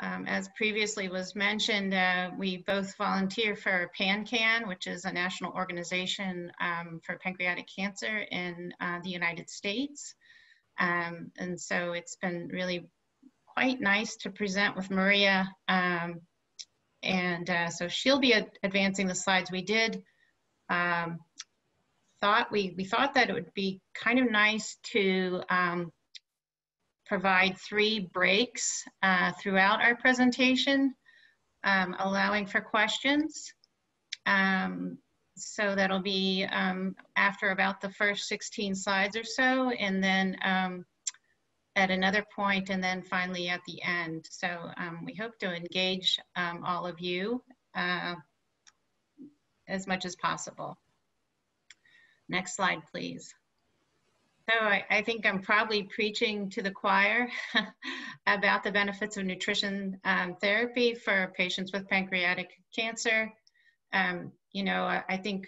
um, as previously was mentioned, uh, we both volunteer for PanCan, which is a national organization um, for pancreatic cancer in uh, the United States. Um, and so it's been really quite nice to present with Maria. Um, and uh, so she'll be advancing the slides. We did um, thought we, we thought that it would be kind of nice to um, provide three breaks uh, throughout our presentation, um, allowing for questions. Um, so that'll be um, after about the first 16 slides or so, and then um, at another point, and then finally at the end. So um, we hope to engage um, all of you uh, as much as possible. Next slide, please. So I, I, think I'm probably preaching to the choir about the benefits of nutrition um, therapy for patients with pancreatic cancer. Um, you know, I, I, think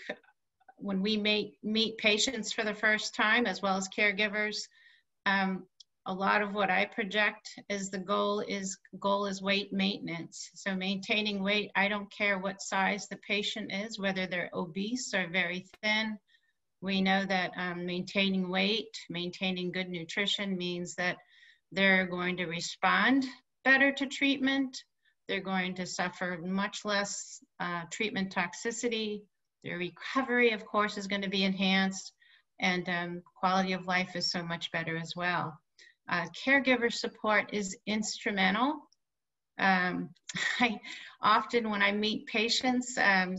when we meet, meet patients for the first time, as well as caregivers, um, a lot of what I project is the goal is goal is weight maintenance. So maintaining weight, I don't care what size the patient is, whether they're obese or very thin, we know that um, maintaining weight, maintaining good nutrition means that they're going to respond better to treatment. They're going to suffer much less uh, treatment toxicity. Their recovery, of course, is going to be enhanced, and um, quality of life is so much better as well. Uh, caregiver support is instrumental um, I often, when I meet patients, um,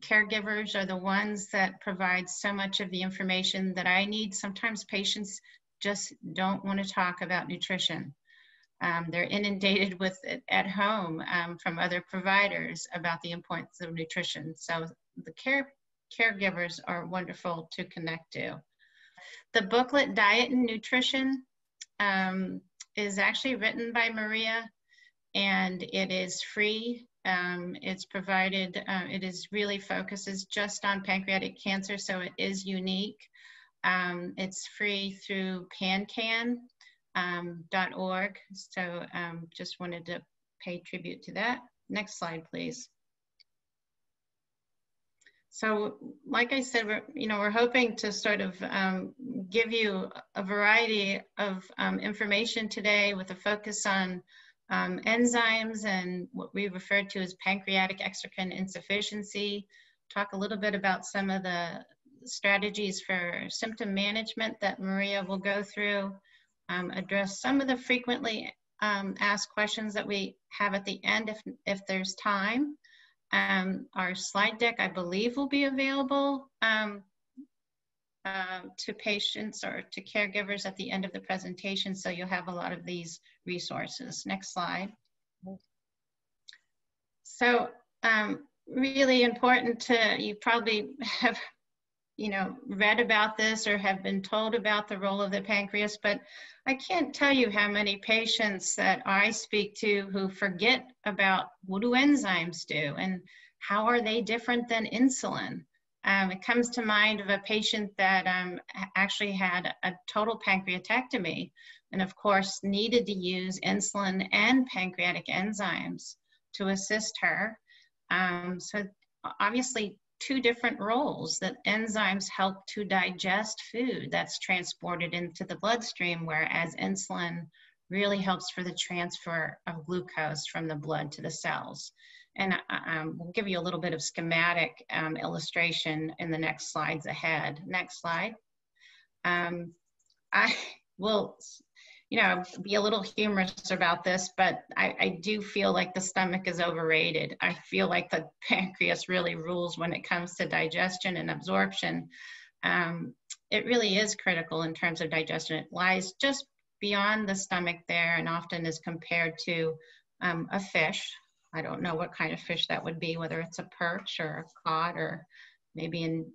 caregivers are the ones that provide so much of the information that I need. Sometimes patients just don't want to talk about nutrition. Um, they're inundated with it at home um, from other providers about the importance of nutrition. So the care caregivers are wonderful to connect to. The booklet, Diet and Nutrition, um, is actually written by Maria and it is free. Um, it's provided, uh, it is really focuses just on pancreatic cancer, so it is unique. Um, it's free through pancan.org, um, so um, just wanted to pay tribute to that. Next slide, please. So, like I said, we're, you know, we're hoping to sort of um, give you a variety of um, information today with a focus on um, enzymes and what we refer to as pancreatic exocrine insufficiency, talk a little bit about some of the strategies for symptom management that Maria will go through, um, address some of the frequently um, asked questions that we have at the end if, if there's time. Um, our slide deck, I believe, will be available um, um, to patients or to caregivers at the end of the presentation. So you'll have a lot of these resources. Next slide. So um, really important to, you probably have, you know, read about this or have been told about the role of the pancreas, but I can't tell you how many patients that I speak to who forget about what do enzymes do and how are they different than insulin? Um, it comes to mind of a patient that um, actually had a total pancreatectomy and of course needed to use insulin and pancreatic enzymes to assist her. Um, so obviously two different roles that enzymes help to digest food that's transported into the bloodstream, whereas insulin really helps for the transfer of glucose from the blood to the cells. And um, we'll give you a little bit of schematic um, illustration in the next slides ahead. Next slide. Um, I will, you know, be a little humorous about this, but I, I, do feel like the stomach is overrated. I feel like the pancreas really rules when it comes to digestion and absorption. Um, it really is critical in terms of digestion. It lies just beyond the stomach there and often is compared to um, a fish, I don't know what kind of fish that would be, whether it's a perch or a cod, or maybe in,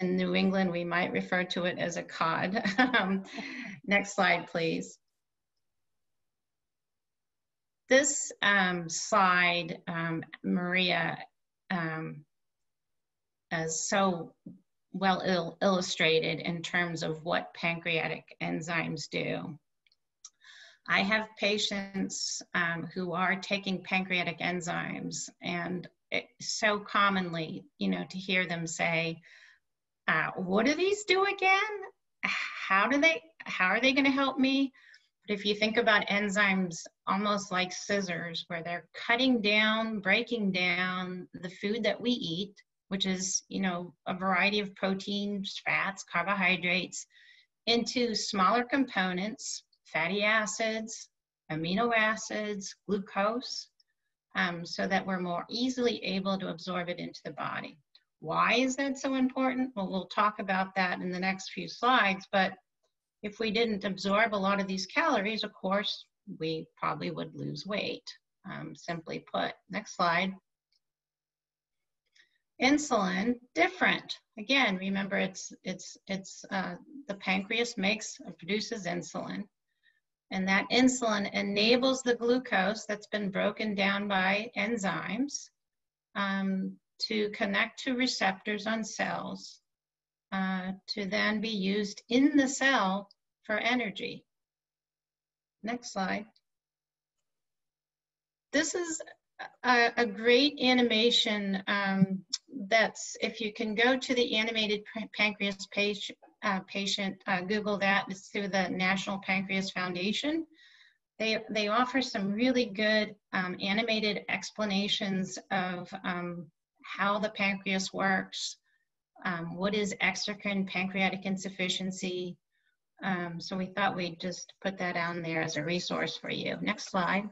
in New England, we might refer to it as a cod. um, next slide, please. This um, slide, um, Maria, um, is so well il illustrated in terms of what pancreatic enzymes do. I have patients um, who are taking pancreatic enzymes, and it, so commonly, you know, to hear them say, uh, "What do these do again? How do they? How are they going to help me?" But if you think about enzymes almost like scissors, where they're cutting down, breaking down the food that we eat, which is, you know, a variety of proteins, fats, carbohydrates, into smaller components, fatty acids, amino acids, glucose, um, so that we're more easily able to absorb it into the body. Why is that so important? Well, we'll talk about that in the next few slides, but if we didn't absorb a lot of these calories, of course, we probably would lose weight, um, simply put. Next slide. Insulin, different. Again, remember it's, it's, it's uh, the pancreas makes, produces insulin. And that insulin enables the glucose that's been broken down by enzymes um, to connect to receptors on cells uh, to then be used in the cell for energy. Next slide. This is a, a great animation um, that's, if you can go to the animated pancreas page, uh, patient, uh, Google that, it's through the National Pancreas Foundation. They, they offer some really good um, animated explanations of um, how the pancreas works, um, what is exocrine pancreatic insufficiency, um, so we thought we'd just put that on there as a resource for you. Next slide.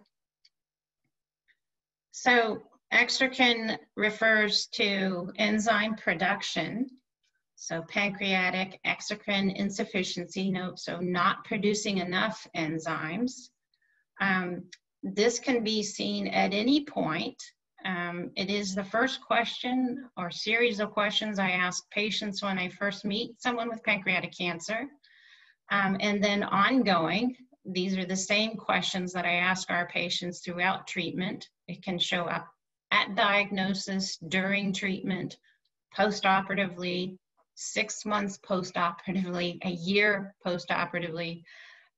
So exocrine refers to enzyme production. So pancreatic exocrine insufficiency, no, so not producing enough enzymes. Um, this can be seen at any point. Um, it is the first question or series of questions I ask patients when I first meet someone with pancreatic cancer. Um, and then ongoing, these are the same questions that I ask our patients throughout treatment. It can show up at diagnosis, during treatment, post-operatively, six months post-operatively, a year post-operatively.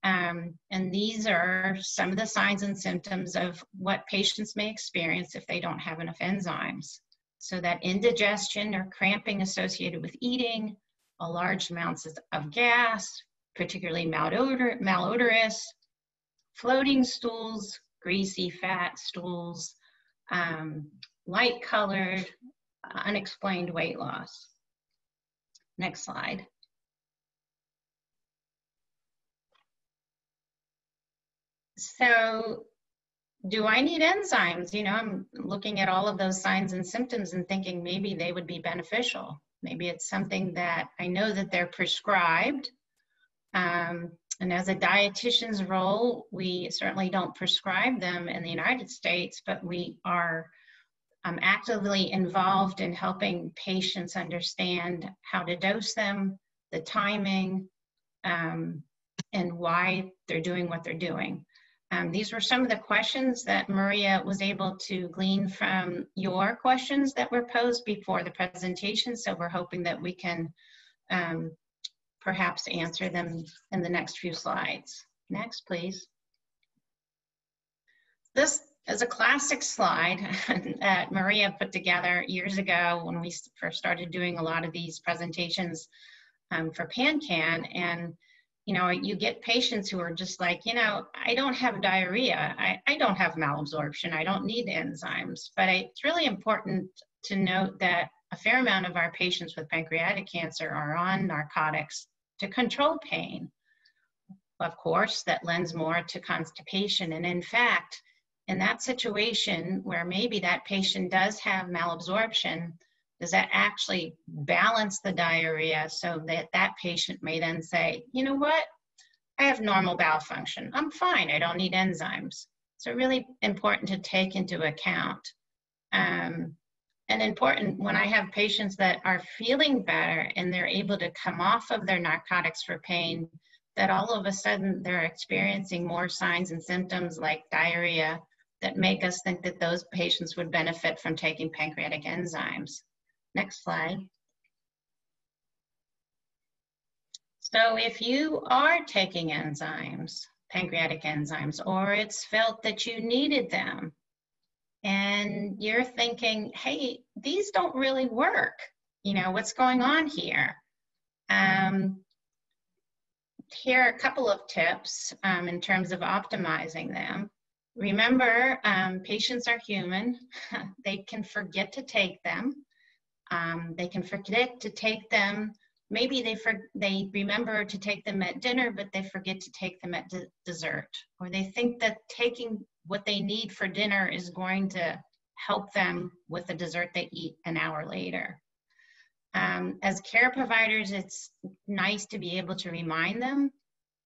Um, and these are some of the signs and symptoms of what patients may experience if they don't have enough enzymes. So that indigestion or cramping associated with eating, a large amounts of gas, particularly malodor malodorous, floating stools, greasy fat stools, um, light colored, unexplained weight loss. Next slide. So do I need enzymes? You know, I'm looking at all of those signs and symptoms and thinking maybe they would be beneficial. Maybe it's something that I know that they're prescribed um, and as a dietitian's role, we certainly don't prescribe them in the United States, but we are um, actively involved in helping patients understand how to dose them, the timing, um, and why they're doing what they're doing. Um, these were some of the questions that Maria was able to glean from your questions that were posed before the presentation. So we're hoping that we can um, perhaps answer them in the next few slides. Next, please. This is a classic slide that Maria put together years ago when we first started doing a lot of these presentations um, for PanCan. And, you know, you get patients who are just like, you know, I don't have diarrhea. I, I don't have malabsorption. I don't need enzymes. But it's really important to note that a fair amount of our patients with pancreatic cancer are on narcotics to control pain. Of course, that lends more to constipation. And in fact, in that situation where maybe that patient does have malabsorption, does that actually balance the diarrhea so that that patient may then say, you know what, I have normal bowel function. I'm fine. I don't need enzymes. So really important to take into account. Um, and important when I have patients that are feeling better and they're able to come off of their narcotics for pain, that all of a sudden they're experiencing more signs and symptoms like diarrhea that make us think that those patients would benefit from taking pancreatic enzymes. Next slide. So if you are taking enzymes, pancreatic enzymes, or it's felt that you needed them. And you're thinking, hey, these don't really work. You know, what's going on here? Um, here are a couple of tips um, in terms of optimizing them. Remember, um, patients are human. they can forget to take them. Um, they can forget to take them. Maybe they for, they remember to take them at dinner, but they forget to take them at de dessert. Or they think that taking what they need for dinner is going to help them with the dessert they eat an hour later. Um, as care providers, it's nice to be able to remind them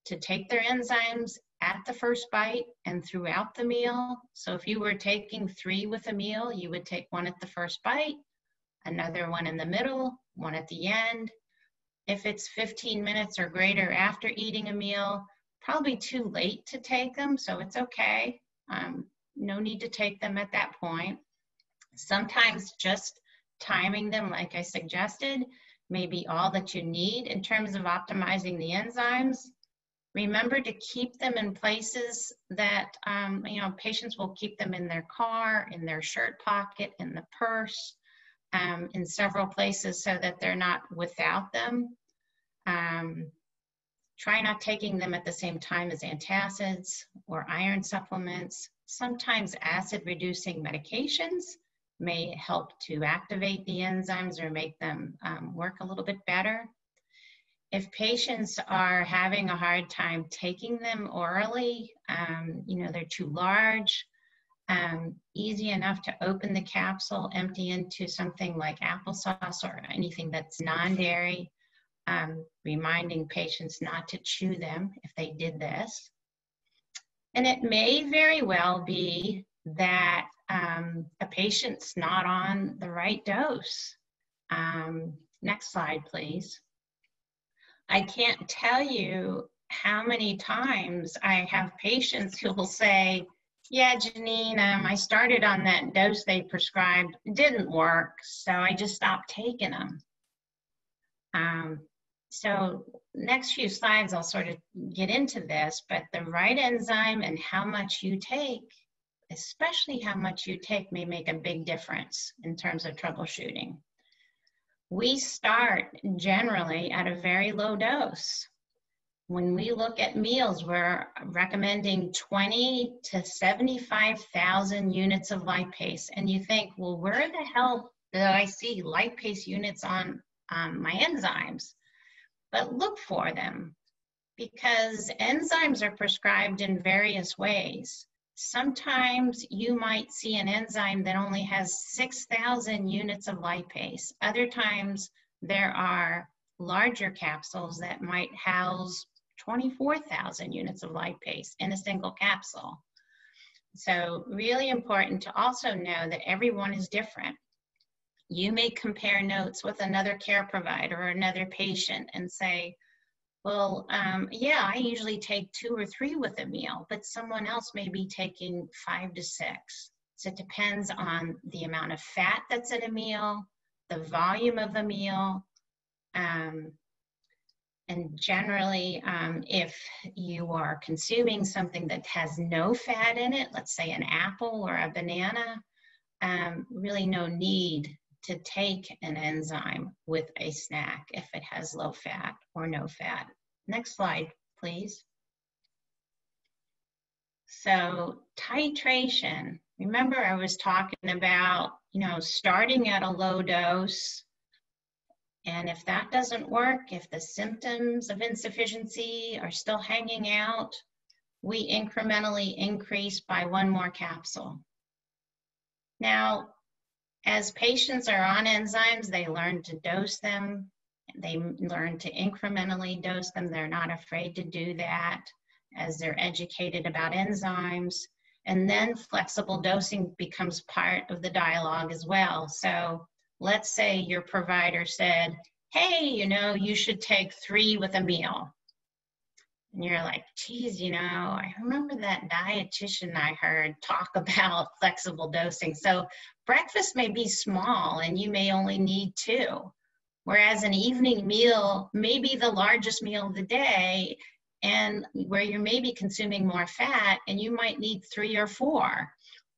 to take their enzymes at the first bite and throughout the meal. So if you were taking three with a meal, you would take one at the first bite, another one in the middle, one at the end. If it's 15 minutes or greater after eating a meal, probably too late to take them, so it's okay. Um, no need to take them at that point. Sometimes just timing them, like I suggested, may be all that you need in terms of optimizing the enzymes. Remember to keep them in places that, um, you know, patients will keep them in their car, in their shirt pocket, in the purse, um, in several places so that they're not without them. Um, try not taking them at the same time as antacids or iron supplements. Sometimes acid reducing medications may help to activate the enzymes or make them um, work a little bit better. If patients are having a hard time taking them orally, um, you know, they're too large, um, easy enough to open the capsule, empty into something like applesauce or anything that's non-dairy, um, reminding patients not to chew them if they did this. And it may very well be that um, a patient's not on the right dose. Um, next slide, please. I can't tell you how many times I have patients who will say, yeah, Jeannine, um, I started on that dose they prescribed, it didn't work, so I just stopped taking them. Um, so next few slides, I'll sort of get into this, but the right enzyme and how much you take especially how much you take may make a big difference in terms of troubleshooting. We start generally at a very low dose. When we look at meals, we're recommending 20 to 75,000 units of lipase. And you think, well, where the hell do I see lipase units on um, my enzymes? But look for them because enzymes are prescribed in various ways. Sometimes you might see an enzyme that only has 6,000 units of lipase. Other times there are larger capsules that might house 24,000 units of lipase in a single capsule. So really important to also know that everyone is different. You may compare notes with another care provider or another patient and say, well, um, yeah, I usually take two or three with a meal, but someone else may be taking five to six. So it depends on the amount of fat that's in a meal, the volume of the meal, um, and generally, um, if you are consuming something that has no fat in it, let's say an apple or a banana, um, really no need to take an enzyme with a snack if it has low fat or no fat. Next slide, please. So titration, remember I was talking about, you know, starting at a low dose, and if that doesn't work, if the symptoms of insufficiency are still hanging out, we incrementally increase by one more capsule. Now, as patients are on enzymes, they learn to dose them. They learn to incrementally dose them. They're not afraid to do that as they're educated about enzymes. And then flexible dosing becomes part of the dialogue as well. So let's say your provider said, hey, you know, you should take three with a meal. And you're like, geez, you know, I remember that dietitian I heard talk about flexible dosing. So breakfast may be small and you may only need two. Whereas an evening meal may be the largest meal of the day and where you're maybe consuming more fat and you might need three or four.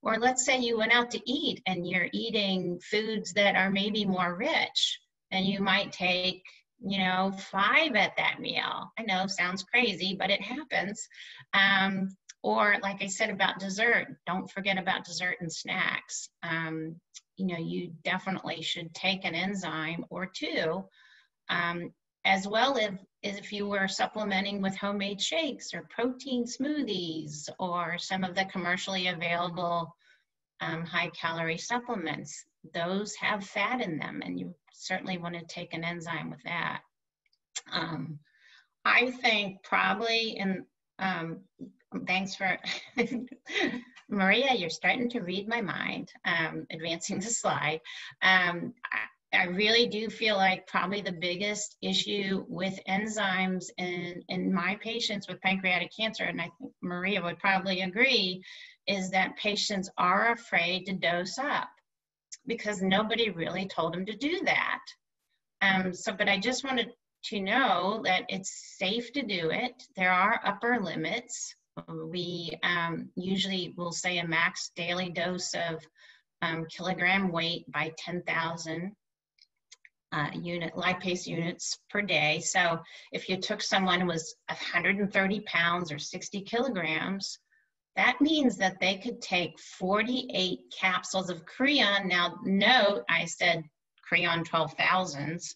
Or let's say you went out to eat and you're eating foods that are maybe more rich and you might take, you know, five at that meal. I know sounds crazy, but it happens. Um, or like I said about dessert, don't forget about dessert and snacks. Um, you know, you definitely should take an enzyme or two, um, as well as if you were supplementing with homemade shakes or protein smoothies or some of the commercially available um, high calorie supplements. Those have fat in them, and you certainly want to take an enzyme with that. Um, I think probably, and um, thanks for Maria, you're starting to read my mind, um, advancing the slide. Um, I really do feel like probably the biggest issue with enzymes in, in my patients with pancreatic cancer, and I think Maria would probably agree, is that patients are afraid to dose up because nobody really told them to do that. Um, so, but I just wanted to know that it's safe to do it. There are upper limits. We um, usually will say a max daily dose of um, kilogram weight by 10,000 uh, unit lipase units per day. So if you took someone who was 130 pounds or 60 kilograms, that means that they could take 48 capsules of Creon. Now, note I said Creon 12,000s.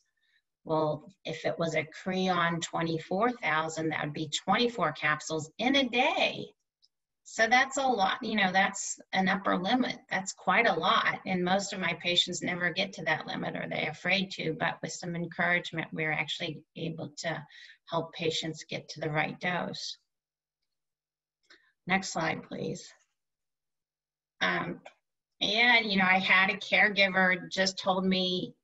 Well, if it was a Creon 24,000, that would be 24 capsules in a day. So that's a lot, you know, that's an upper limit. That's quite a lot. And most of my patients never get to that limit or they're afraid to, but with some encouragement, we're actually able to help patients get to the right dose. Next slide, please. Um, and, you know, I had a caregiver just told me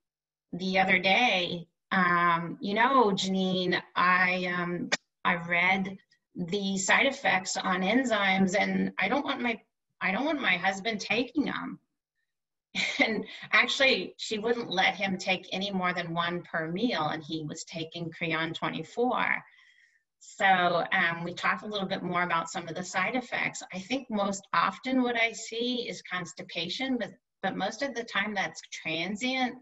the other day, um, you know, Jeannine, I, um, I read the side effects on enzymes and I don't want my I don't want my husband taking them. And actually, she wouldn't let him take any more than one per meal, and he was taking Creon 24. So um, we talked a little bit more about some of the side effects. I think most often what I see is constipation, but but most of the time that's transient,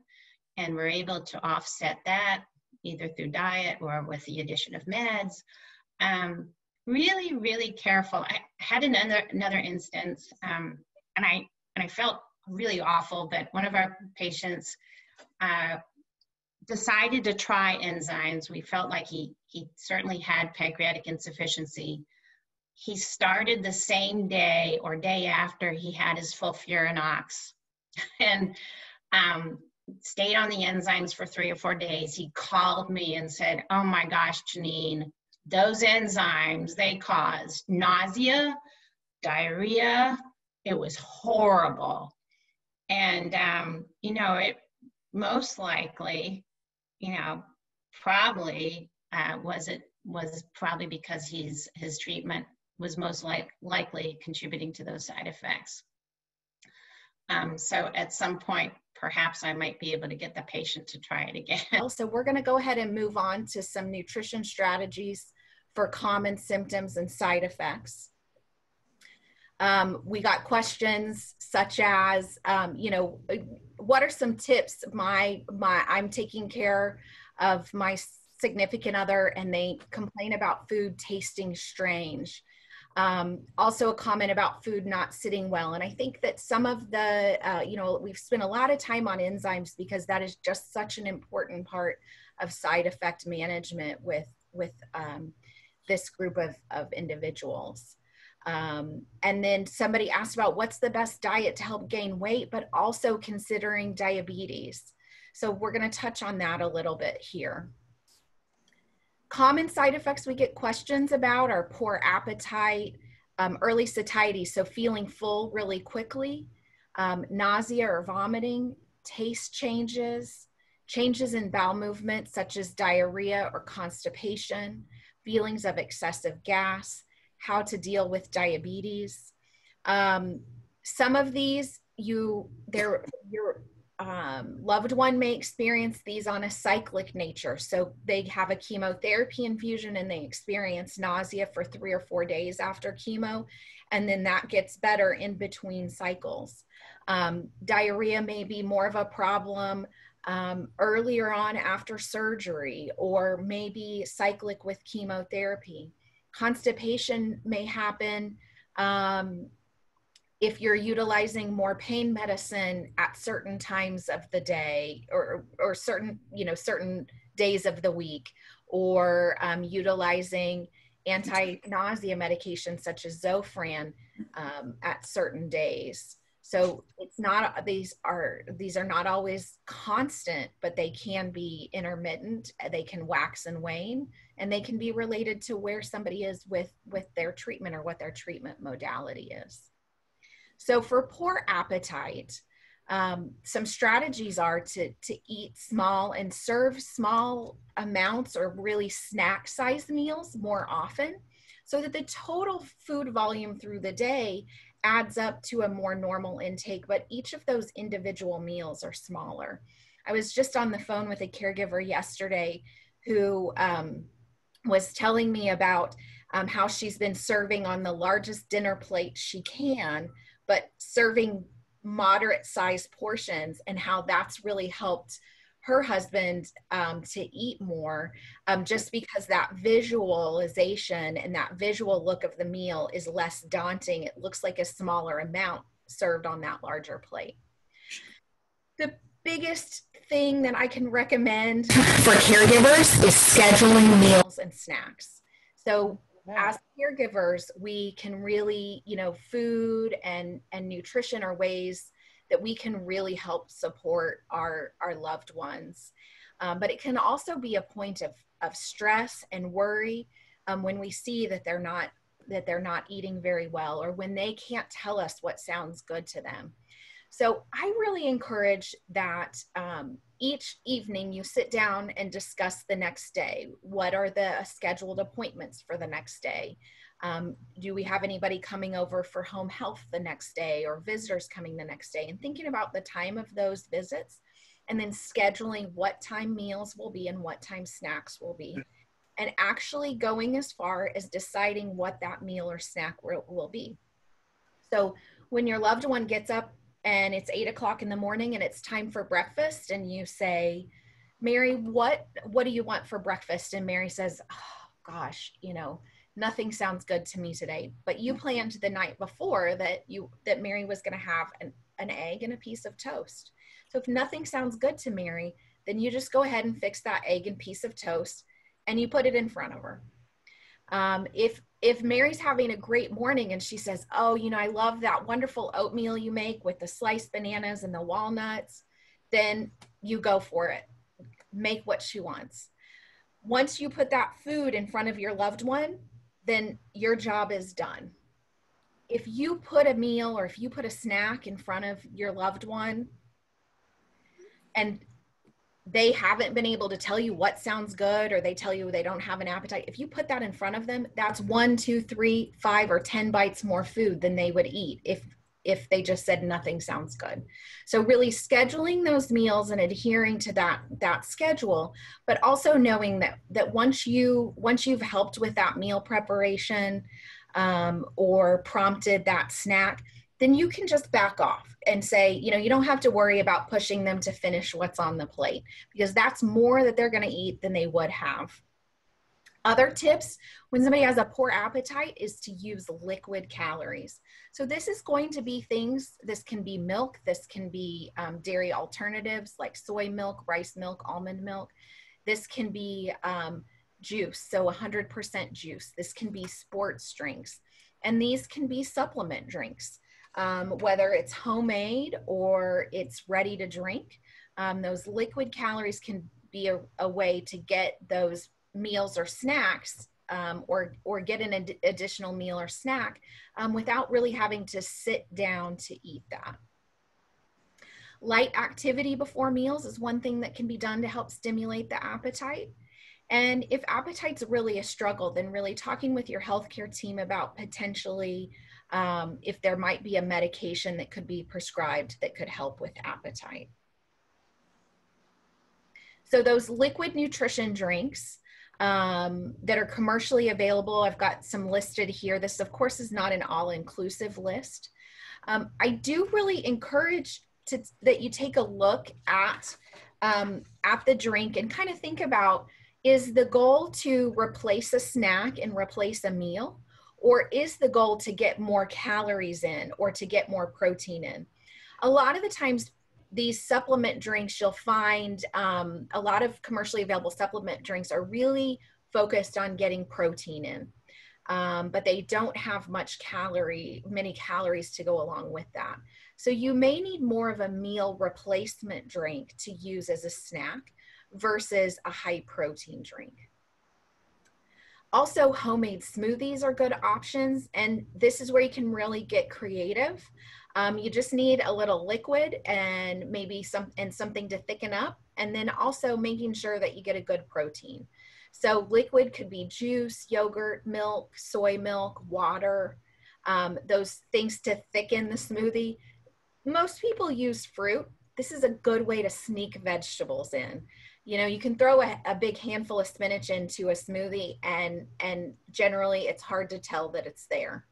and we're able to offset that either through diet or with the addition of meds. Um, really, really careful. I had another another instance, um, and I and I felt really awful. But one of our patients uh, decided to try enzymes. We felt like he he certainly had pancreatic insufficiency. He started the same day or day after he had his FOLFIRINOX, and um, stayed on the enzymes for three or four days. He called me and said, "Oh my gosh, Jeannine." those enzymes, they caused nausea, diarrhea. It was horrible. And, um, you know, it most likely, you know, probably uh, was it was probably because he's his treatment was most like, likely contributing to those side effects. Um, so at some point, perhaps I might be able to get the patient to try it again. So we're going to go ahead and move on to some nutrition strategies for common symptoms and side effects. Um, we got questions such as, um, you know, what are some tips? My, my, I'm taking care of my significant other and they complain about food tasting strange. Um, also a comment about food not sitting well. And I think that some of the, uh, you know, we've spent a lot of time on enzymes because that is just such an important part of side effect management with, with um, this group of, of individuals. Um, and then somebody asked about what's the best diet to help gain weight, but also considering diabetes. So we're going to touch on that a little bit here. Common side effects we get questions about are poor appetite, um, early satiety, so feeling full really quickly, um, nausea or vomiting, taste changes, changes in bowel movement such as diarrhea or constipation, feelings of excessive gas, how to deal with diabetes. Um, some of these you there you're um, loved one may experience these on a cyclic nature. So they have a chemotherapy infusion and they experience nausea for three or four days after chemo, and then that gets better in between cycles. Um, diarrhea may be more of a problem um, earlier on after surgery, or maybe cyclic with chemotherapy. Constipation may happen um, if you're utilizing more pain medicine at certain times of the day or, or certain, you know, certain days of the week, or um, utilizing anti-nausea medication such as Zofran um, at certain days. So it's not these are these are not always constant, but they can be intermittent. They can wax and wane, and they can be related to where somebody is with with their treatment or what their treatment modality is. So for poor appetite, um, some strategies are to, to eat small and serve small amounts or really snack sized meals more often so that the total food volume through the day adds up to a more normal intake, but each of those individual meals are smaller. I was just on the phone with a caregiver yesterday who um, was telling me about um, how she's been serving on the largest dinner plate she can but serving moderate sized portions and how that's really helped her husband um, to eat more um, just because that visualization and that visual look of the meal is less daunting. It looks like a smaller amount served on that larger plate. The biggest thing that I can recommend for caregivers is scheduling meals and snacks. So as caregivers we can really you know food and and nutrition are ways that we can really help support our our loved ones um, but it can also be a point of of stress and worry um, when we see that they're not that they're not eating very well or when they can't tell us what sounds good to them so I really encourage that um, each evening you sit down and discuss the next day. What are the scheduled appointments for the next day? Um, do we have anybody coming over for home health the next day or visitors coming the next day? And thinking about the time of those visits and then scheduling what time meals will be and what time snacks will be. And actually going as far as deciding what that meal or snack will, be. So when your loved one gets up and it's eight o'clock in the morning and it's time for breakfast and you say mary what what do you want for breakfast and mary says oh, gosh you know nothing sounds good to me today but you planned the night before that you that mary was going to have an, an egg and a piece of toast so if nothing sounds good to mary then you just go ahead and fix that egg and piece of toast and you put it in front of her um, if if Mary's having a great morning and she says, Oh, you know, I love that wonderful oatmeal you make with the sliced bananas and the walnuts, then you go for it. Make what she wants. Once you put that food in front of your loved one, then your job is done. If you put a meal or if you put a snack in front of your loved one and they haven't been able to tell you what sounds good or they tell you they don't have an appetite if you put that in front of them that's one two three five or ten bites more food than they would eat if if they just said nothing sounds good so really scheduling those meals and adhering to that that schedule but also knowing that that once you once you've helped with that meal preparation um, or prompted that snack then you can just back off and say, you know, you don't have to worry about pushing them to finish what's on the plate because that's more that they're going to eat than they would have. Other tips when somebody has a poor appetite is to use liquid calories. So, this is going to be things, this can be milk, this can be um, dairy alternatives like soy milk, rice milk, almond milk. This can be um, juice, so 100% juice. This can be sports drinks. And these can be supplement drinks um, whether it's homemade or it's ready to drink. Um, those liquid calories can be a, a, way to get those meals or snacks um, or, or get an ad- additional meal or snack um, without really having to sit down to eat that. Light activity before meals is one thing that can be done to help stimulate the appetite. And if appetite's really a struggle, then really talking with your healthcare team about potentially um, if there might be a medication that could be prescribed that could help with appetite. So those liquid nutrition drinks um, that are commercially available, I've got some listed here. This, of course, is not an all-inclusive list. Um, I do really encourage to, that you take a look at um, at the drink and kind of think about is the goal to replace a snack and replace a meal or is the goal to get more calories in or to get more protein in a lot of the times these supplement drinks you'll find um, a lot of commercially available supplement drinks are really focused on getting protein in um, but they don't have much calorie many calories to go along with that so you may need more of a meal replacement drink to use as a snack versus a high protein drink. Also, homemade smoothies are good options, and this is where you can really get creative. Um, you just need a little liquid and maybe some and something to thicken up, and then also making sure that you get a good protein. So liquid could be juice, yogurt, milk, soy milk, water, um, those things to thicken the smoothie most people use fruit. This is a good way to sneak vegetables in. You know, you can throw a, a big handful of spinach into a smoothie, and and generally it's hard to tell that it's there.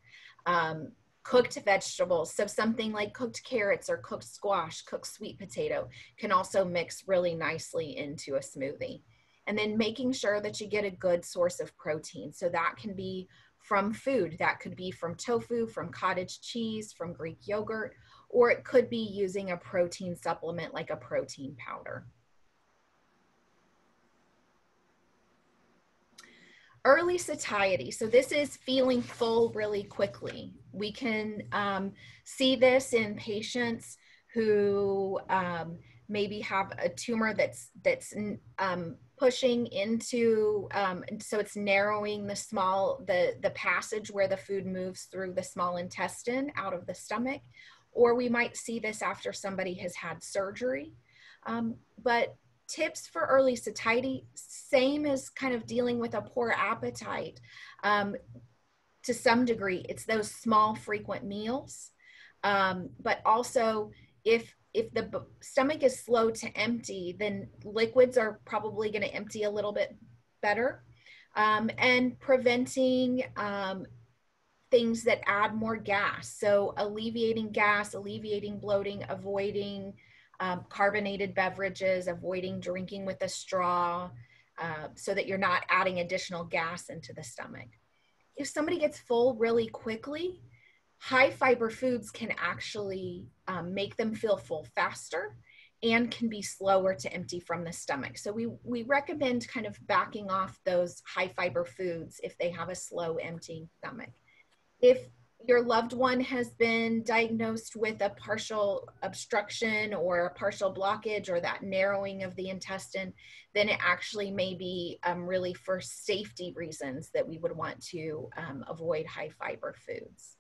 Um, cooked vegetables, so something like cooked carrots or cooked squash, cooked sweet potato, can also mix really nicely into a smoothie. And then making sure that you get a good source of protein. So that can be from food. That could be from tofu, from cottage cheese, from Greek yogurt, or it could be using a protein supplement like a protein powder. Early satiety. So this is feeling full really quickly. We can um, see this in patients who um, maybe have a tumor that's that's um, pushing into um, so it's narrowing the small the the passage where the food moves through the small intestine out of the stomach or we might see this after somebody has had surgery um, but tips for early satiety same as kind of dealing with a poor appetite um, to some degree it's those small frequent meals um, but also if if the stomach is slow to empty, then liquids are probably going to empty a little bit better. Um, and preventing um, things that add more gas. So, alleviating gas, alleviating bloating, avoiding um, carbonated beverages, avoiding drinking with a straw, uh, so that you're not adding additional gas into the stomach. If somebody gets full really quickly, high fiber foods can actually um, make them feel full faster and can be slower to empty from the stomach. So we, we recommend kind of backing off those high fiber foods if they have a slow emptying stomach. If your loved one has been diagnosed with a partial obstruction or a partial blockage or that narrowing of the intestine, then it actually may be um, really for safety reasons that we would want to um, avoid high fiber foods.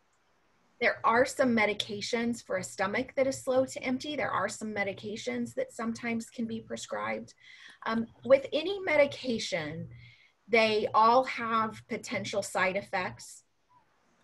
There are some medications for a stomach that is slow to empty. There are some medications that sometimes can be prescribed. Um, with any medication, they all have potential side effects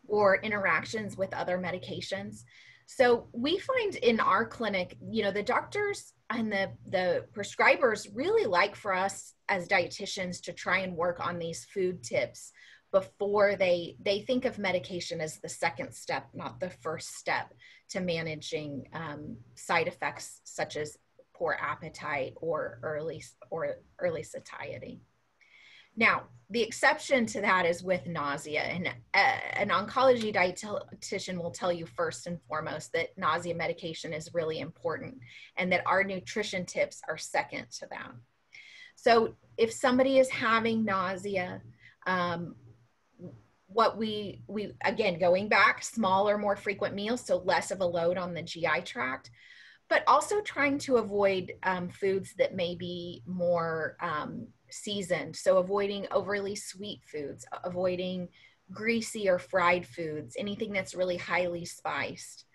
or interactions with other medications. So we find in our clinic, you know, the doctors and the, the prescribers really like for us as dietitians to try and work on these food tips before they they think of medication as the second step not the first step to managing um, side effects such as poor appetite or early or early satiety now the exception to that is with nausea and uh, an oncology dietitian will tell you first and foremost that nausea medication is really important and that our nutrition tips are second to that so if somebody is having nausea um, what we we again going back smaller more frequent meals so less of a load on the gi tract but also trying to avoid um, foods that may be more um, seasoned. So avoiding overly sweet foods avoiding greasy or fried foods anything that's really highly spiced.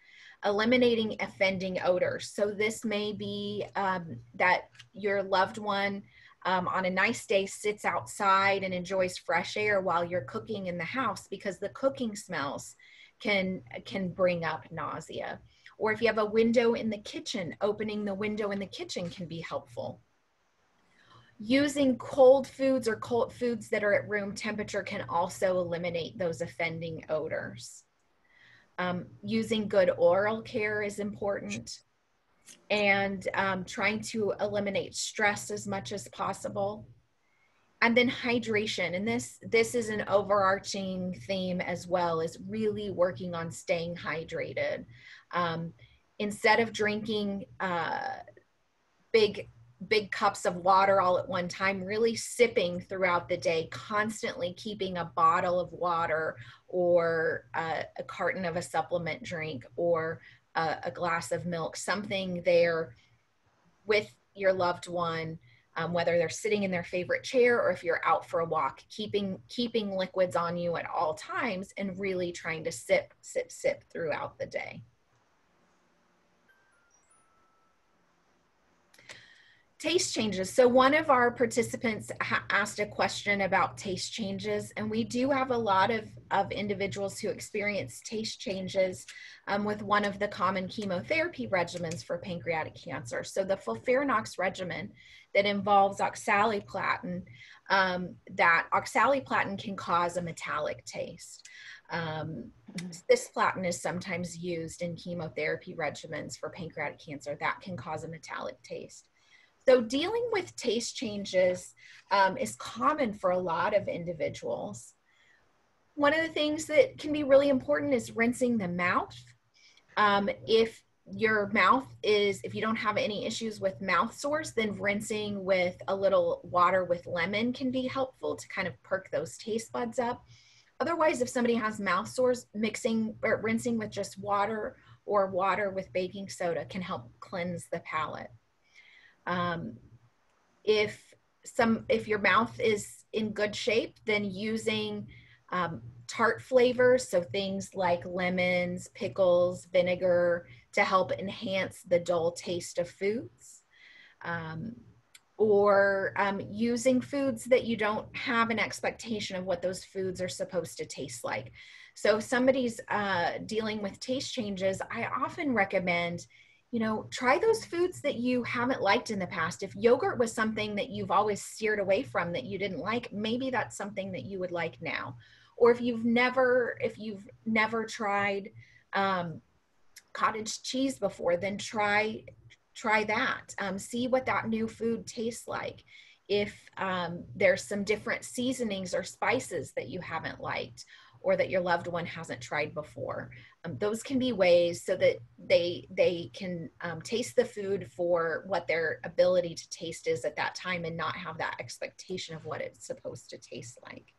Eliminating offending odors. So this may be um, that your loved one um, on a nice day sits outside and enjoys fresh air while you're cooking in the house because the cooking smells can can bring up nausea. Or if you have a window in the kitchen opening the window in the kitchen can be helpful Using cold foods or cold foods that are at room temperature can also eliminate those offending odors. Um, using good oral care is important and um, trying to eliminate stress as much as possible and then hydration and this this is an overarching theme as well is really working on staying hydrated um, instead of drinking uh, big big cups of water all at one time really sipping throughout the day constantly keeping a bottle of water or uh, a carton of a supplement drink or a, a glass of milk something there with your loved one um, whether they're sitting in their favorite chair or if you're out for a walk, keeping keeping liquids on you at all times and really trying to sip, sip, sip throughout the day. Taste changes. So one of our participants asked a question about taste changes, and we do have a lot of, of individuals who experience taste changes um, with one of the common chemotherapy regimens for pancreatic cancer. So the FOLFIRINOX regimen that involves oxaliplatin, um, that oxaliplatin can cause a metallic taste. Um, cisplatin is sometimes used in chemotherapy regimens for pancreatic cancer. That can cause a metallic taste. So dealing with taste changes um, is common for a lot of individuals. One of the things that can be really important is rinsing the mouth. Um, if your mouth is, if you don't have any issues with mouth sores, then rinsing with a little water with lemon can be helpful to kind of perk those taste buds up. Otherwise, if somebody has mouth sores, mixing or rinsing with just water or water with baking soda can help cleanse the palate. Um, if some, if your mouth is in good shape, then using um, tart flavors, so things like lemons, pickles, vinegar, to help enhance the dull taste of foods. Um, or um, using foods that you don't have an expectation of what those foods are supposed to taste like. So if somebody's uh, dealing with taste changes, I often recommend you know, try those foods that you haven't liked in the past. If yogurt was something that you've always steered away from that you didn't like, maybe that's something that you would like now. Or if you've never, if you've never tried um, cottage cheese before, then try try that. Um, see what that new food tastes like. If um, there's some different seasonings or spices that you haven't liked, or that your loved one hasn't tried before. Um, those can be ways so that they they can um, taste the food for what their ability to taste is at that time and not have that expectation of what it's supposed to taste like.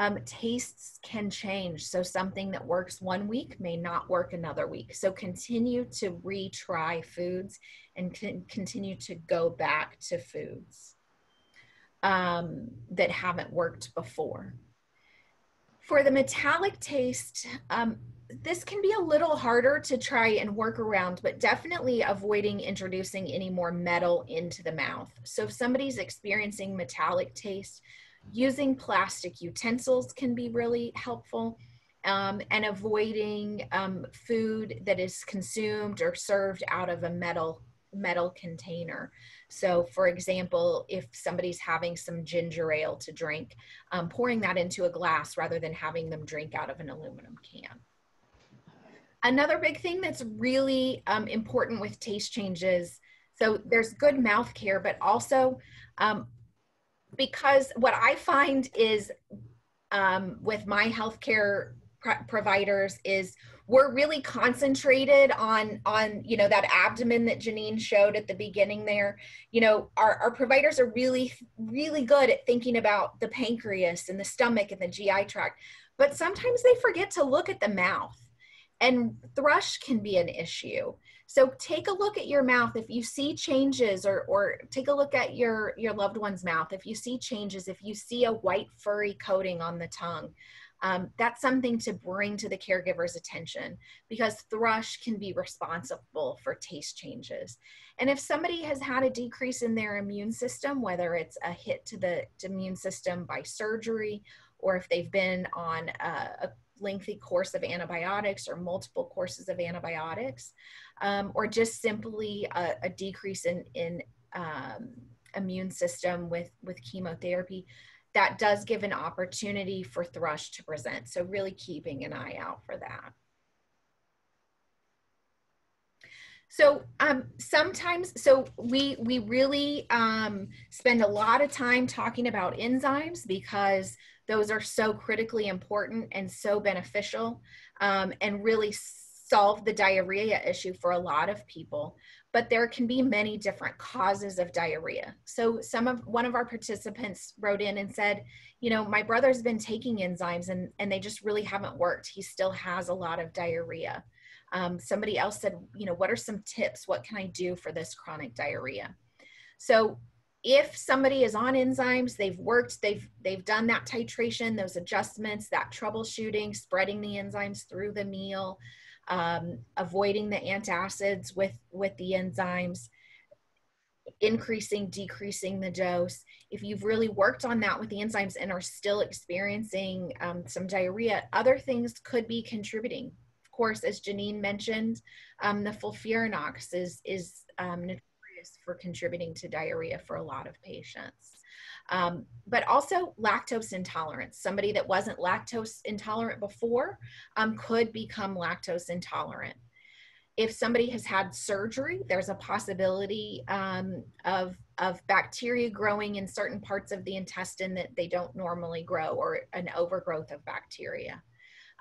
Um, tastes can change. So something that works one week may not work another week. So continue to retry foods and continue to go back to foods um, that haven't worked before. For the metallic taste, um, this can be a little harder to try and work around, but definitely avoiding introducing any more metal into the mouth. So if somebody's experiencing metallic taste, using plastic utensils can be really helpful. Um, and avoiding um, food that is consumed or served out of a metal metal container. So, for example, if somebody's having some ginger ale to drink, um, pouring that into a glass rather than having them drink out of an aluminum can. Another big thing that's really um, important with taste changes so there's good mouth care, but also um, because what I find is um, with my healthcare providers is we're really concentrated on on you know that abdomen that Jeannine showed at the beginning there. You know our, our providers are really really good at thinking about the pancreas and the stomach and the gi tract but sometimes they forget to look at the mouth and thrush can be an issue. So take a look at your mouth. If you see changes or or take a look at your your loved one's mouth. If you see changes if you see a white furry coating on the tongue um, that's something to bring to the caregiver's attention because thrush can be responsible for taste changes. And if somebody has had a decrease in their immune system, whether it's a hit to the immune system by surgery, or if they've been on a, a lengthy course of antibiotics or multiple courses of antibiotics, um, or just simply a, a decrease in, in um, immune system with with chemotherapy that does give an opportunity for thrush to present. So really keeping an eye out for that. So um, sometimes so we we really um, spend a lot of time talking about enzymes because those are so critically important and so beneficial um, and really solve the diarrhea issue for a lot of people but there can be many different causes of diarrhea so some of one of our participants wrote in and said you know my brother's been taking enzymes and and they just really haven't worked he still has a lot of diarrhea um, somebody else said, you know, what are some tips? What can I do for this chronic diarrhea? So if somebody is on enzymes, they've worked, they've they've done that titration, those adjustments, that troubleshooting, spreading the enzymes through the meal, um, avoiding the antacids with with the enzymes, increasing, decreasing the dose. If you've really worked on that with the enzymes and are still experiencing um, some diarrhea, other things could be contributing Of course, as Jeannine mentioned, um, the FOLFIRINOX is, is um, notorious for contributing to diarrhea for a lot of patients. Um, but also lactose intolerance. Somebody that wasn't lactose intolerant before um, could become lactose intolerant. If somebody has had surgery, there's a possibility um, of, of bacteria growing in certain parts of the intestine that they don't normally grow or an overgrowth of bacteria.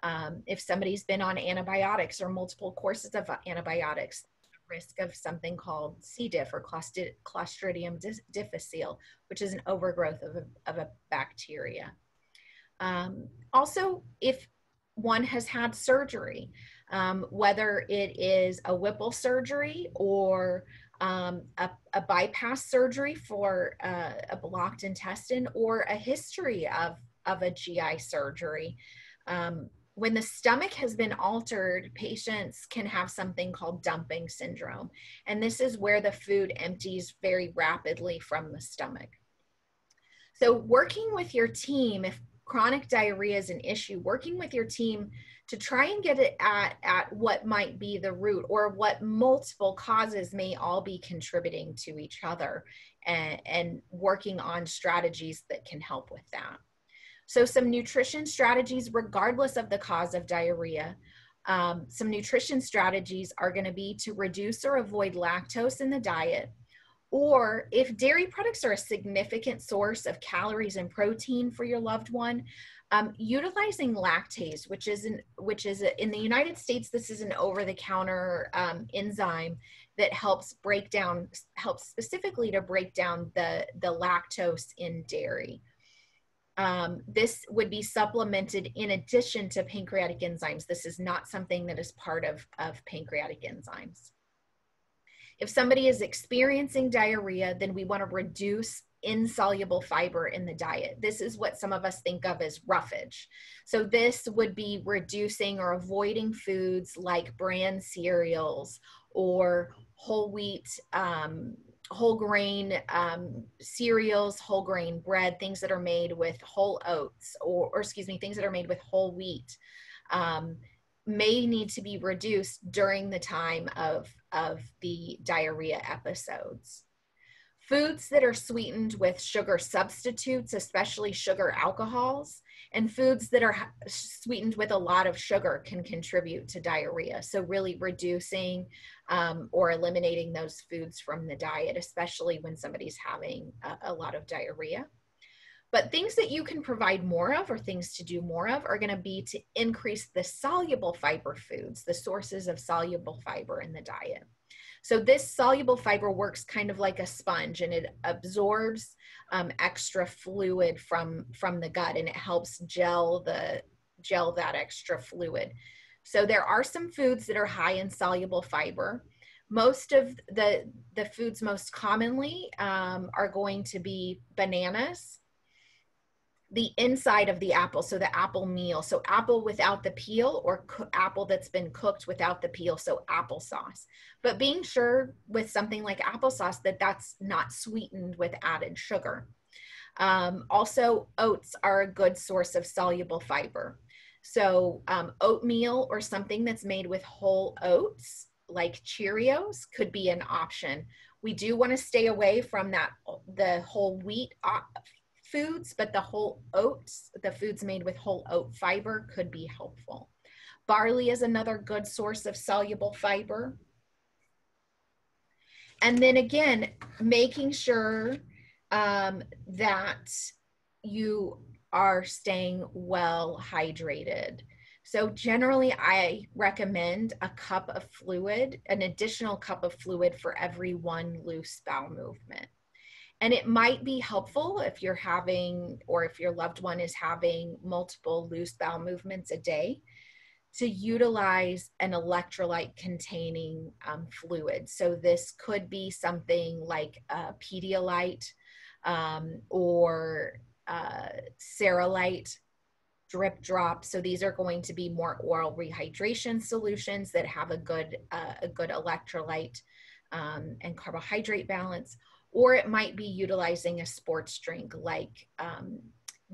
Um, if somebody's been on antibiotics or multiple courses of antibiotics, risk of something called C. diff or Clostridium difficile, which is an overgrowth of a, of a bacteria. Um, also, if one has had surgery, um, whether it is a Whipple surgery or um, a, a, bypass surgery for uh, a blocked intestine or a history of, of a GI surgery, um, when the stomach has been altered, patients can have something called dumping syndrome. And this is where the food empties very rapidly from the stomach. So, working with your team, if chronic diarrhea is an issue, working with your team to try and get it at, at what might be the root or what multiple causes may all be contributing to each other and, and working on strategies that can help with that. So, some nutrition strategies, regardless of the cause of diarrhea. Um, some nutrition strategies are going to be to reduce or avoid lactose in the diet. Or if dairy products are a significant source of calories and protein for your loved one, um, utilizing lactase, which is an, which is a, in the United States, this is an over-the-counter um, enzyme that helps break down, helps specifically to break down the the lactose in dairy um, this would be supplemented in addition to pancreatic enzymes. This is not something that is part of, of pancreatic enzymes. If somebody is experiencing diarrhea, then we want to reduce insoluble fiber in the diet. This is what some of us think of as roughage. So, this would be reducing or avoiding foods like bran cereals or whole wheat um, whole grain um, cereals, whole grain bread, things that are made with whole oats, or, or excuse me, things that are made with whole wheat, um, may need to be reduced during the time of, of the diarrhea episodes. Foods that are sweetened with sugar substitutes, especially sugar alcohols, and foods that are sweetened with a lot of sugar can contribute to diarrhea. So, really reducing um, or eliminating those foods from the diet, especially when somebody's having a, a lot of diarrhea. But things that you can provide more of or things to do more of are going to be to increase the soluble fiber foods, the sources of soluble fiber in the diet. So this soluble fiber works kind of like a sponge and it absorbs um, extra fluid from, from the gut and it helps gel the gel that extra fluid. So there are some foods that are high in soluble fiber. Most of the, the foods most commonly um, are going to be bananas, the inside of the apple, so the apple meal. So apple without the peel or apple that's been cooked without the peel, so applesauce. But being sure with something like applesauce that that's not sweetened with added sugar. Um, also, oats are a good source of soluble fiber. So um, oatmeal or something that's made with whole oats, like Cheerios, could be an option We do want to stay away from that the whole wheat uh, foods, but the whole oats, the foods made with whole oat fiber could be helpful. Barley is another good source of soluble fiber. And then again, making sure um, that you are staying well hydrated. So generally I recommend a cup of fluid, an additional cup of fluid for every one loose bowel movement. And it might be helpful if you're having, or if your loved one is having multiple loose bowel movements a day, to utilize an electrolyte containing um, fluid. So this could be something like a Pedialyte um, or uh, Ceralyte drip drop. So these are going to be more oral rehydration solutions that have a good, uh, a good electrolyte um, and carbohydrate balance or it might be utilizing a sports drink like um,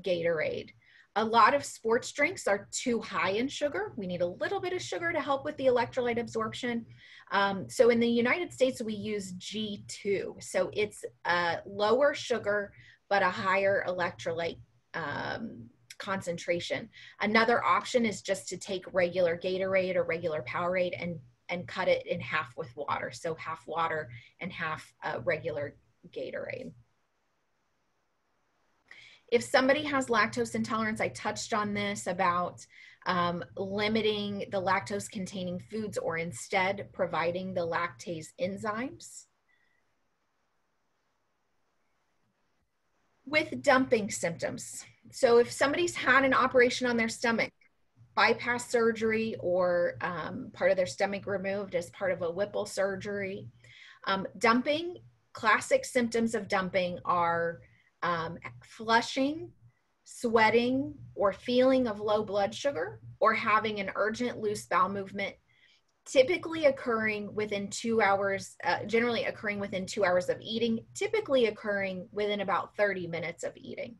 Gatorade. A lot of sports drinks are too high in sugar. We need a little bit of sugar to help with the electrolyte absorption. Um, so in the United States, we use G2. So it's a lower sugar, but a higher electrolyte um, concentration. Another option is just to take regular Gatorade or regular Powerade and and cut it in half with water. So half water and half uh, regular Gatorade. If somebody has lactose intolerance, I touched on this about um, limiting the lactose containing foods or instead providing the lactase enzymes. With dumping symptoms. So if somebody's had an operation on their stomach, bypass surgery or um, part of their stomach removed as part of a Whipple surgery, um, dumping classic symptoms of dumping are um, flushing, sweating, or feeling of low blood sugar, or having an urgent loose bowel movement, typically occurring within two hours, uh, generally occurring within two hours of eating, typically occurring within about 30 minutes of eating.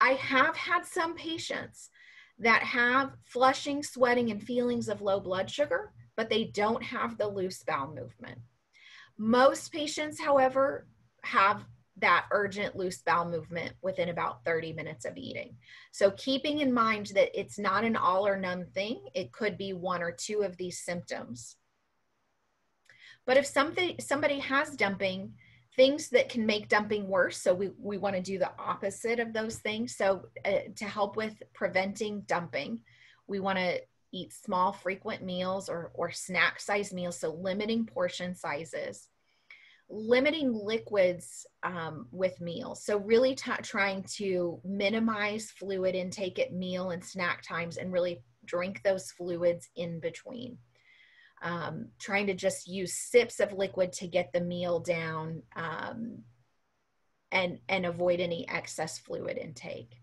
I have had some patients that have flushing, sweating, and feelings of low blood sugar, but they don't have the loose bowel movement. Most patients, however, have that urgent loose bowel movement within about 30 minutes of eating. So keeping in mind that it's not an all or none thing, it could be one or two of these symptoms. But if something somebody has dumping, things that can make dumping worse, so we, we want to do the opposite of those things. So uh, to help with preventing dumping, we want to eat small frequent meals or, or snack size meals so limiting portion sizes limiting liquids um, with meals. So really t- trying to minimize fluid intake at meal and snack times and really drink those fluids in between. Um, trying to just use sips of liquid to get the meal down um, and and avoid any excess fluid intake.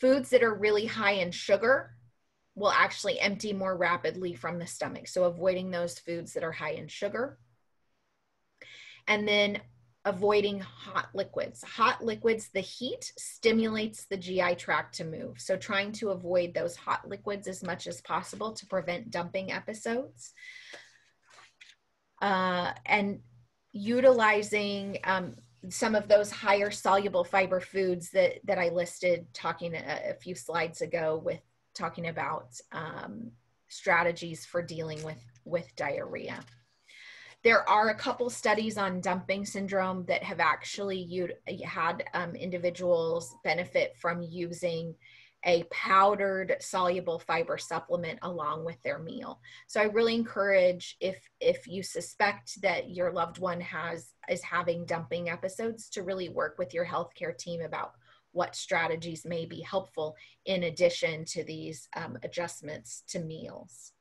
Foods that are really high in sugar will actually empty more rapidly from the stomach. So avoiding those foods that are high in sugar. And then avoiding hot liquids. Hot liquids, the heat stimulates the GI tract to move. So trying to avoid those hot liquids as much as possible to prevent dumping episodes. Uh, and utilizing um, some of those higher soluble fiber foods that, that I listed talking a, a few slides ago with talking about um, strategies for dealing with, with diarrhea. There are a couple studies on dumping syndrome that have actually had um, individuals benefit from using a powdered soluble fiber supplement along with their meal. So I really encourage if if you suspect that your loved one has is having dumping episodes to really work with your healthcare team about what strategies may be helpful in addition to these um, adjustments to meals.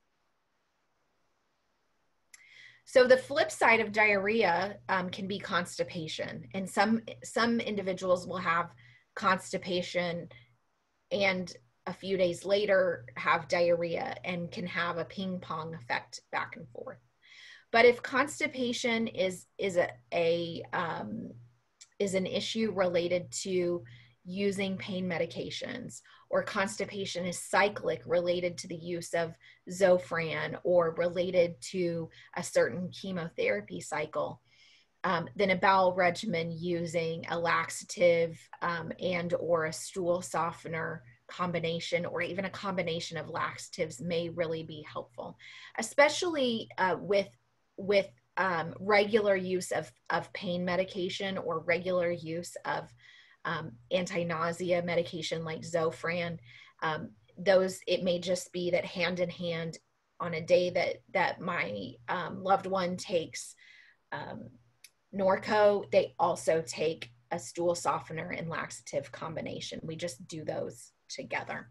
So the flip side of diarrhea um, can be constipation, and some some individuals will have constipation, and a few days later have diarrhea and can have a ping pong effect back and forth. But if constipation is is a, a um, is an issue related to using pain medications or constipation is cyclic related to the use of Zofran or related to a certain chemotherapy cycle. um, then a bowel regimen using a laxative um, and or a stool softener combination or even a combination of laxatives may really be helpful, especially uh, with with um, regular use of, of pain medication or regular use of um, anti-nausea medication like Zofran. Um, those it may just be that hand in hand on a day that that my um, loved one takes um, Norco, they also take a stool softener and laxative combination. We just do those together.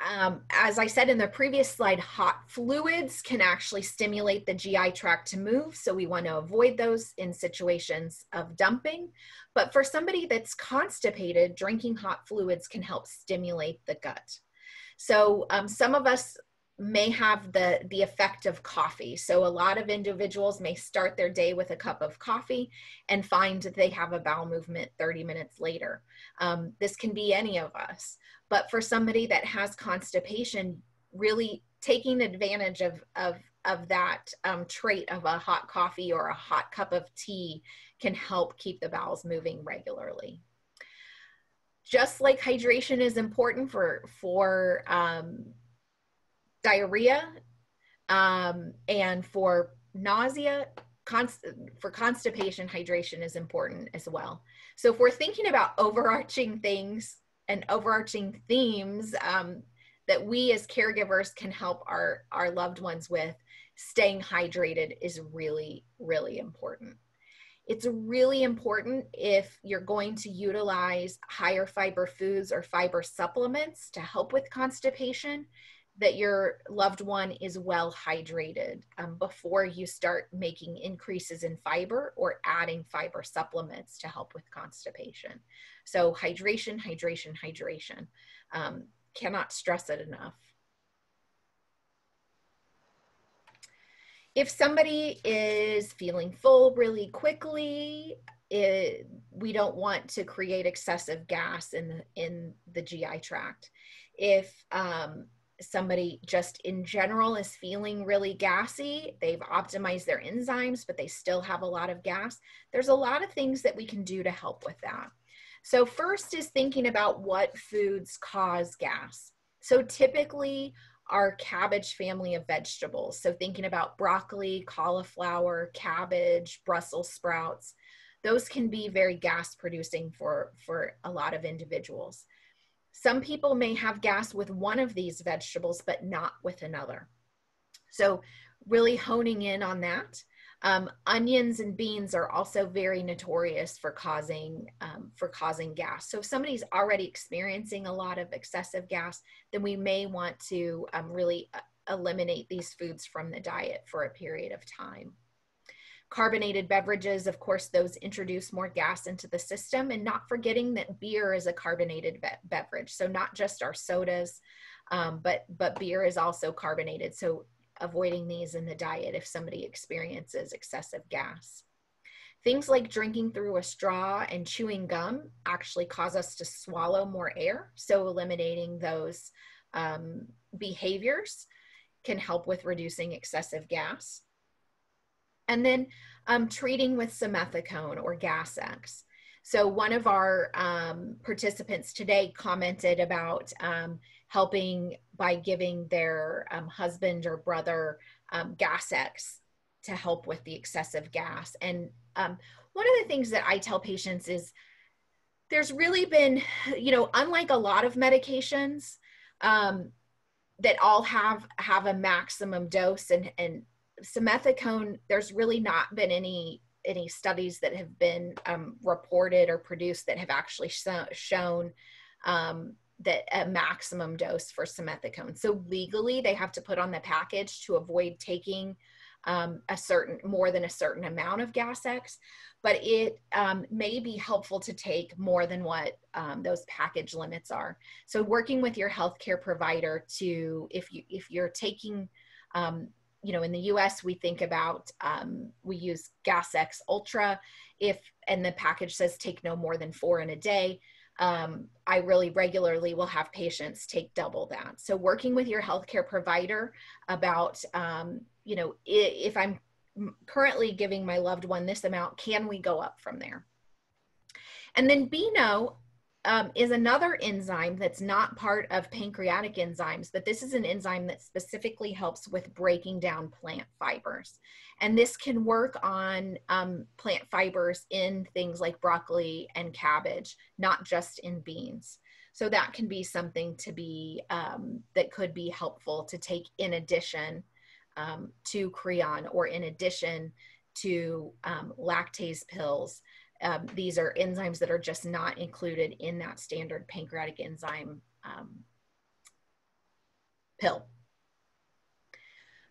Um, as I said in the previous slide, hot fluids can actually stimulate the GI tract to move. So we want to avoid those in situations of dumping. But for somebody that's constipated, drinking hot fluids can help stimulate the gut. So um, some of us may have the the effect of coffee so a lot of individuals may start their day with a cup of coffee and find that they have a bowel movement 30 minutes later um, this can be any of us but for somebody that has constipation really taking advantage of of of that um, trait of a hot coffee or a hot cup of tea can help keep the bowels moving regularly. Just like hydration is important for for um, diarrhea um, and for nausea const- for constipation hydration is important as well. So if we're thinking about overarching things and overarching themes um, that we as caregivers can help our our loved ones with. Staying hydrated is really really important. It's really important if you're going to utilize higher fiber foods or fiber supplements to help with constipation that your loved one is well hydrated um, before you start making increases in fiber or adding fiber supplements to help with constipation. So, hydration, hydration, hydration. Um, cannot stress it enough. If somebody is feeling full really quickly, it, we don't want to create excessive gas in the, in the GI tract. If um, somebody just in general is feeling really gassy, they've optimized their enzymes, but they still have a lot of gas, there's a lot of things that we can do to help with that. So, first is thinking about what foods cause gas. So, typically, our cabbage family of vegetables. So, thinking about broccoli, cauliflower, cabbage, Brussels sprouts, those can be very gas producing for, for a lot of individuals. Some people may have gas with one of these vegetables, but not with another. So, really honing in on that. Um, onions and beans are also very notorious for causing um, for causing gas. So if somebody's already experiencing a lot of excessive gas, then we may want to um, really uh, eliminate these foods from the diet for a period of time. Carbonated beverages, of course, those introduce more gas into the system, and not forgetting that beer is a carbonated be- beverage. So not just our sodas, um, but but beer is also carbonated. So avoiding these in the diet if somebody experiences excessive gas. Things like drinking through a straw and chewing gum actually cause us to swallow more air. So eliminating those um, behaviors can help with reducing excessive gas. And then um, treating with simethicone or Gas-X. So one of our um, participants today commented about um, helping by giving their um, husband or brother um, Gas-X to help with the excessive gas. And um, one of the things that I tell patients is there's really been, you know, unlike a lot of medications um, that all have have a maximum dose and and simethicone, there's really not been any any studies that have been um, reported or produced that have actually so, shown um, that a maximum dose for simethicone. So legally, they have to put on the package to avoid taking um, a certain more than a certain amount of Gas-X, but it um, may be helpful to take more than what um, those package limits are. So working with your healthcare provider to if you if you're taking um, you know, in the US, we think about, um, we use Gas-X Ultra. If, and the package says take no more than four in a day, um, I really regularly will have patients take double that. So working with your healthcare provider about, um, you know, if I'm currently giving my loved one this amount. Can we go up from there? And then Beano um, is another enzyme that's not part of pancreatic enzymes, but this is an enzyme that specifically helps with breaking down plant fibers. And this can work on um, plant fibers in things like broccoli and cabbage, not just in beans. So that can be something to be, um, that could be helpful to take in addition um, to Creon or in addition to um, lactase pills um, these are enzymes that are just not included in that standard pancreatic enzyme um, pill.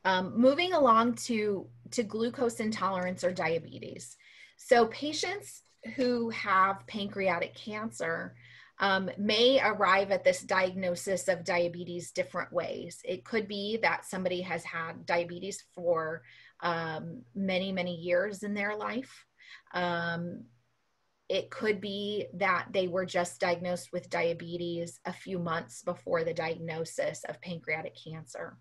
Um, moving along to, to glucose intolerance or diabetes. So patients who have pancreatic cancer um, may arrive at this diagnosis of diabetes different ways. It could be that somebody has had diabetes for um, many, many years in their life. Um, it could be that they were just diagnosed with diabetes a few months before the diagnosis of pancreatic cancer.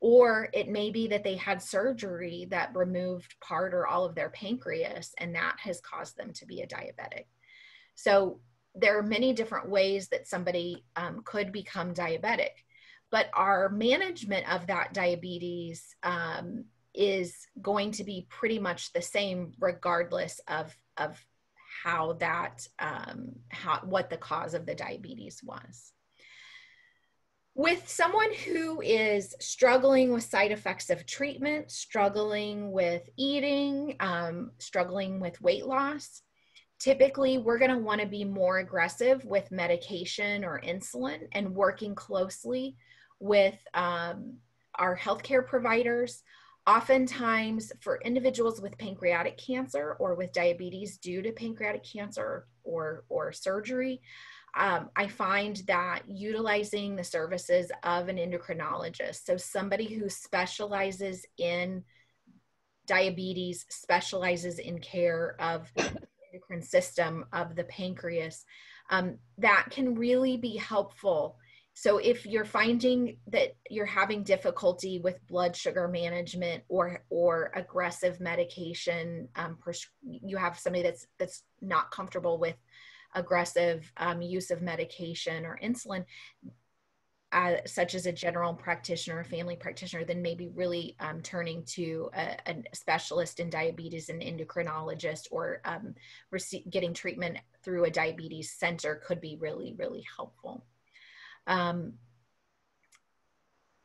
Or it may be that they had surgery that removed part or all of their pancreas, and that has caused them to be a diabetic. So there are many different ways that somebody um, could become diabetic, but our management of that diabetes um, is going to be pretty much the same regardless of, of how that um, how what the cause of the diabetes was. With someone who is struggling with side effects of treatment, struggling with eating, um, struggling with weight loss, typically we're going to want to be more aggressive with medication or insulin and working closely with um, our healthcare providers Oftentimes, for individuals with pancreatic cancer or with diabetes due to pancreatic cancer or, or surgery, um, I find that utilizing the services of an endocrinologist, so somebody who specializes in diabetes, specializes in care of the endocrine system of the pancreas, um, that can really be helpful so if you're finding that you're having difficulty with blood sugar management or or aggressive medication, um, you have somebody that's that's not comfortable with aggressive um, use of medication or insulin, uh, such as a general practitioner or family practitioner, then maybe really um, turning to a, a, specialist in diabetes, an endocrinologist, or um, getting treatment through a diabetes center could be really, really helpful. Um,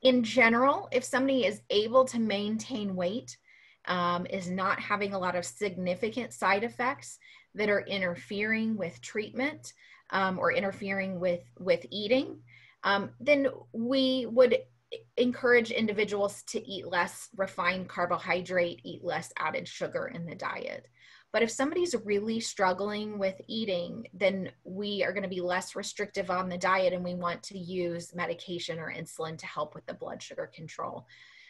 in general, if somebody is able to maintain weight, um, is not having a lot of significant side effects that are interfering with treatment um, or interfering with with eating, um, then we would encourage individuals to eat less refined carbohydrate, eat less added sugar in the diet. But if somebody's really struggling with eating, then we are going to be less restrictive on the diet and we want to use medication or insulin to help with the blood sugar control.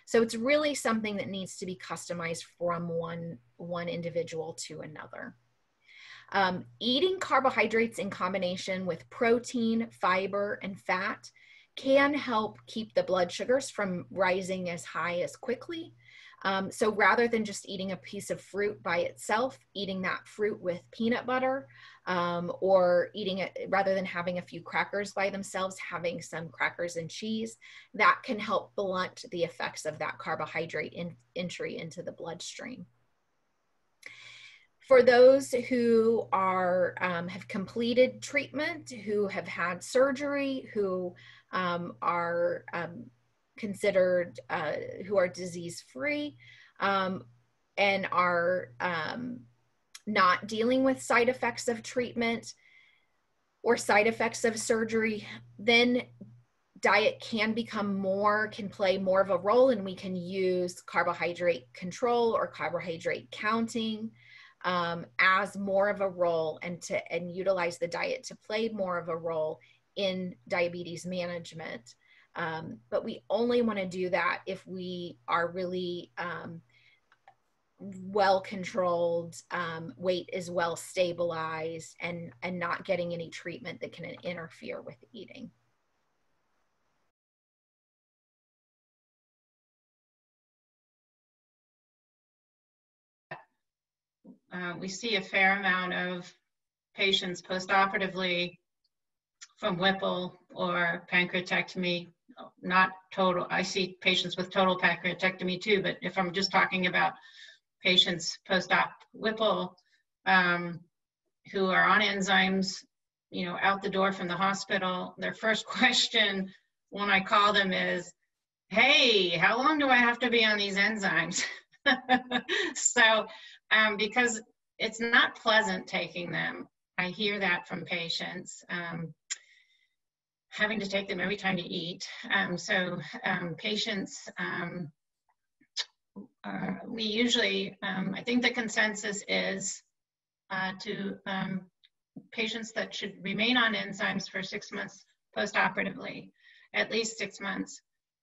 So it's really something that needs to be customized from one, one individual to another. Um, eating carbohydrates in combination with protein, fiber, and fat can help keep the blood sugars from rising as high as quickly um, so rather than just eating a piece of fruit by itself, eating that fruit with peanut butter, um, or eating it rather than having a few crackers by themselves, having some crackers and cheese, that can help blunt the effects of that carbohydrate in, entry into the bloodstream. For those who are um, have completed treatment, who have had surgery, who um, are um, considered uh, who are disease free um, and are um, not dealing with side effects of treatment or side effects of surgery, then diet can become more, can play more of a role, and we can use carbohydrate control or carbohydrate counting um, as more of a role and to and utilize the diet to play more of a role in diabetes management. Um, but we only want to do that if we are really um, well controlled, um, weight is well stabilized, and, and not getting any treatment that can interfere with eating. uh, we see a fair amount of patients postoperatively from Whipple or pancreatectomy, not total. I see patients with total pancreatectomy too, but if I'm just talking about patients post-op Whipple um, who are on enzymes, you know, out the door from the hospital, their first question when I call them is, hey, how long do I have to be on these enzymes? so, um, because it's not pleasant taking them. I hear that from patients. Um, having to take them every time you eat. Um, so um, patients, um, uh, we usually, um, I think the consensus is uh, to patients that should remain on enzymes for six months postoperatively, at least six months.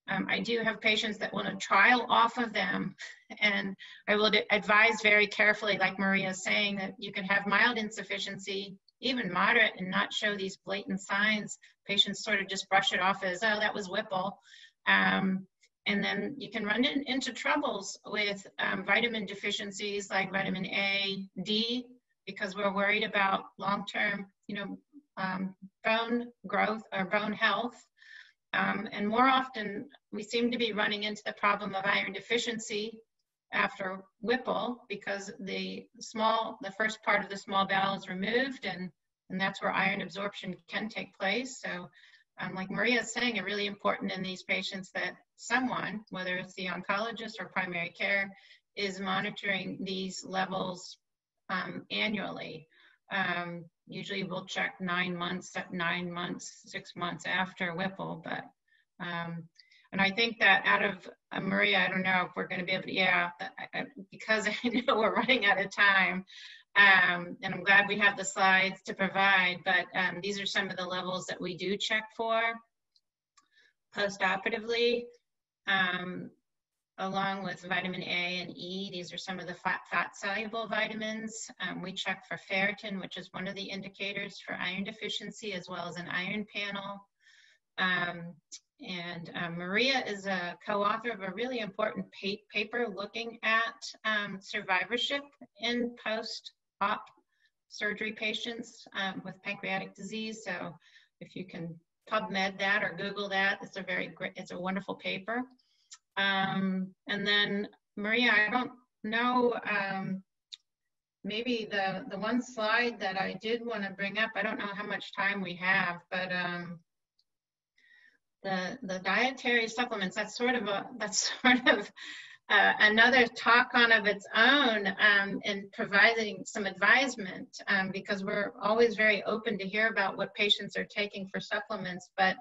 Um, I do have patients that want to trial off of them, and I will advise very carefully, like Maria is saying, that you can have mild insufficiency, even moderate, and not show these blatant signs. Patients sort of just brush it off as, oh, that was Whipple. Um, and then you can run in, into troubles with um, vitamin deficiencies like vitamin A, D, because we're worried about long-term, you know, um, bone growth or bone health. Um, and more often, we seem to be running into the problem of iron deficiency after Whipple because the small, the first part of the small bowel is removed and, and that's where iron absorption can take place. So um, like Maria is saying, it's really important in these patients that someone, whether it's the oncologist or primary care, is monitoring these levels um, annually. Um, usually we'll check nine months, nine months, six months after Whipple, but um, and I think that out of uh, Maria, I don't know if we're going to be able to, yeah, I, because I know we're running out of time, um, and I'm glad we have the slides to provide, but um, these are some of the levels that we do check for postoperatively. Um, along with vitamin A and E. These are some of the fat, fat soluble vitamins. Um, we check for ferritin, which is one of the indicators for iron deficiency, as well as an iron panel. Um, and um, Maria is a co-author of a really important pa paper looking at survivorship in surgery patients um, with pancreatic disease. So if you can PubMed that or Google that, it's a very great, it's a wonderful paper. Um, and then Maria, I don't know, um, maybe the, the one slide that I did want to bring up, I don't know how much time we have, but um, the, the dietary supplements, that's sort of a, that's sort of uh, another talk on of its own um, and providing some advisement um, because we're always very open to hear about what patients are taking for supplements, but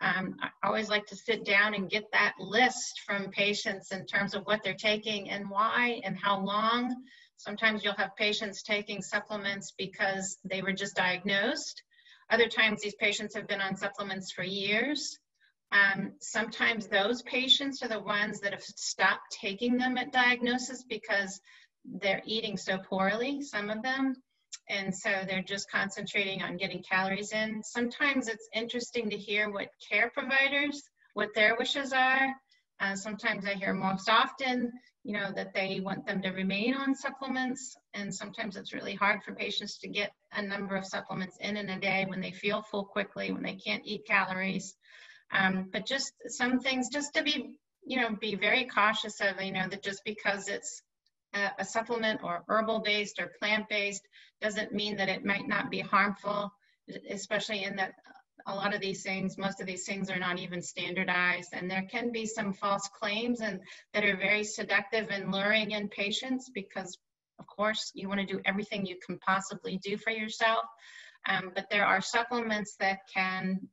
um, I always like to sit down and get that list from patients in terms of what they're taking and why and how long. Sometimes you'll have patients taking supplements because they were just diagnosed. Other times these patients have been on supplements for years. Um, sometimes those patients are the ones that have stopped taking them at diagnosis because they're eating so poorly, some of them and so they're just concentrating on getting calories in. Sometimes it's interesting to hear what care providers, what their wishes are. Uh, sometimes I hear most often, you know, that they want them to remain on supplements, and sometimes it's really hard for patients to get a number of supplements in in a day when they feel full quickly, when they can't eat calories. Um, but just some things, just to be, you know, be very cautious of, you know, that just because it's a, a supplement or herbal based or plant based doesn't mean that it might not be harmful, especially in that a lot of these things, most of these things are not even standardized, and there can be some false claims and that are very seductive and luring in patients because, of course, you want to do everything you can possibly do for yourself. Um, but there are supplements that can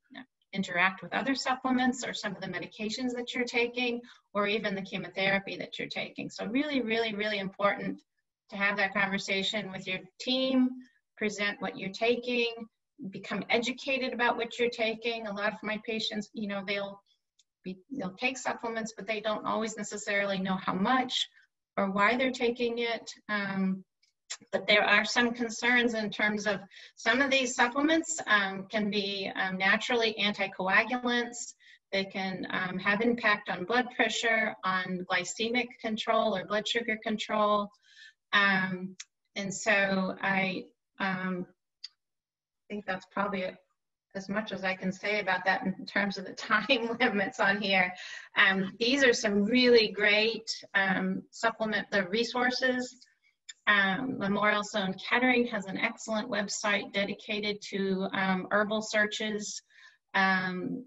interact with other supplements or some of the medications that you're taking or even the chemotherapy that you're taking. So really, really, really important to have that conversation with your team, present what you're taking, become educated about what you're taking. A lot of my patients, you know, they'll be, they'll take supplements, but they don't always necessarily know how much or why they're taking it. Um, but there are some concerns in terms of some of these supplements um, can be um, naturally anticoagulants. They can um, have impact on blood pressure, on glycemic control or blood sugar control. Um, and so I um, think that's probably as much as I can say about that in terms of the time limits on here. Um, these are some really great supplement the resources. Um, Memorial Sloan Kettering has an excellent website dedicated to um, herbal searches. Um,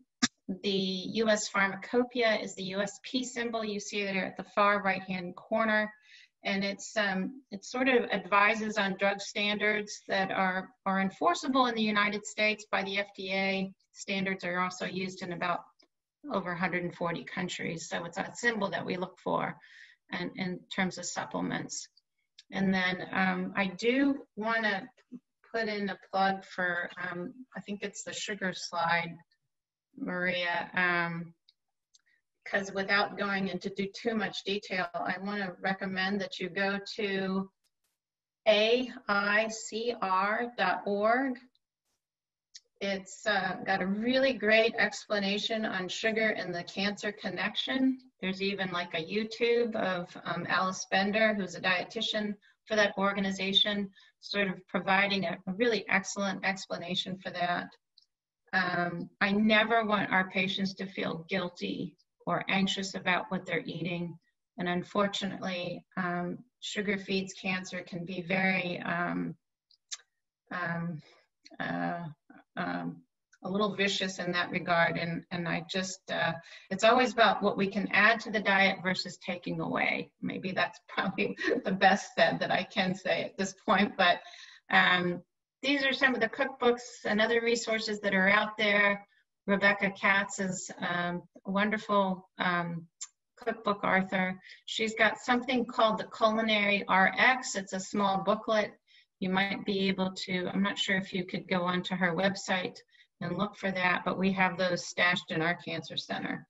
the US Pharmacopoeia is the USP symbol. You see there at the far right-hand corner. And it's, um, it sort of advises on drug standards that are, are enforceable in the United States by the FDA. Standards are also used in about over 140 countries. So it's a symbol that we look for and in terms of supplements. And then um, I do want to put in a plug for, um, I think it's the sugar slide Maria, because um, without going into do too much detail, I want to recommend that you go to aicr.org. It's uh, got a really great explanation on sugar and the cancer connection. There's even like a YouTube of um, Alice Bender, who's a dietitian for that organization, sort of providing a, really excellent explanation for that. Um, I never want our patients to feel guilty or anxious about what they're eating. And unfortunately, um, sugar feeds cancer can be very um, um, uh, um, a little vicious in that regard. And, and I just, uh, it's always about what we can add to the diet versus taking away. Maybe that's probably the best said that I can say at this point, but um, these are some of the cookbooks and other resources that are out there. Rebecca Katz is um, a wonderful um, cookbook author. She's got something called the Culinary RX. It's a small booklet. You might be able to, I'm not sure if you could go onto her website and look for that, but we have those stashed in our cancer center.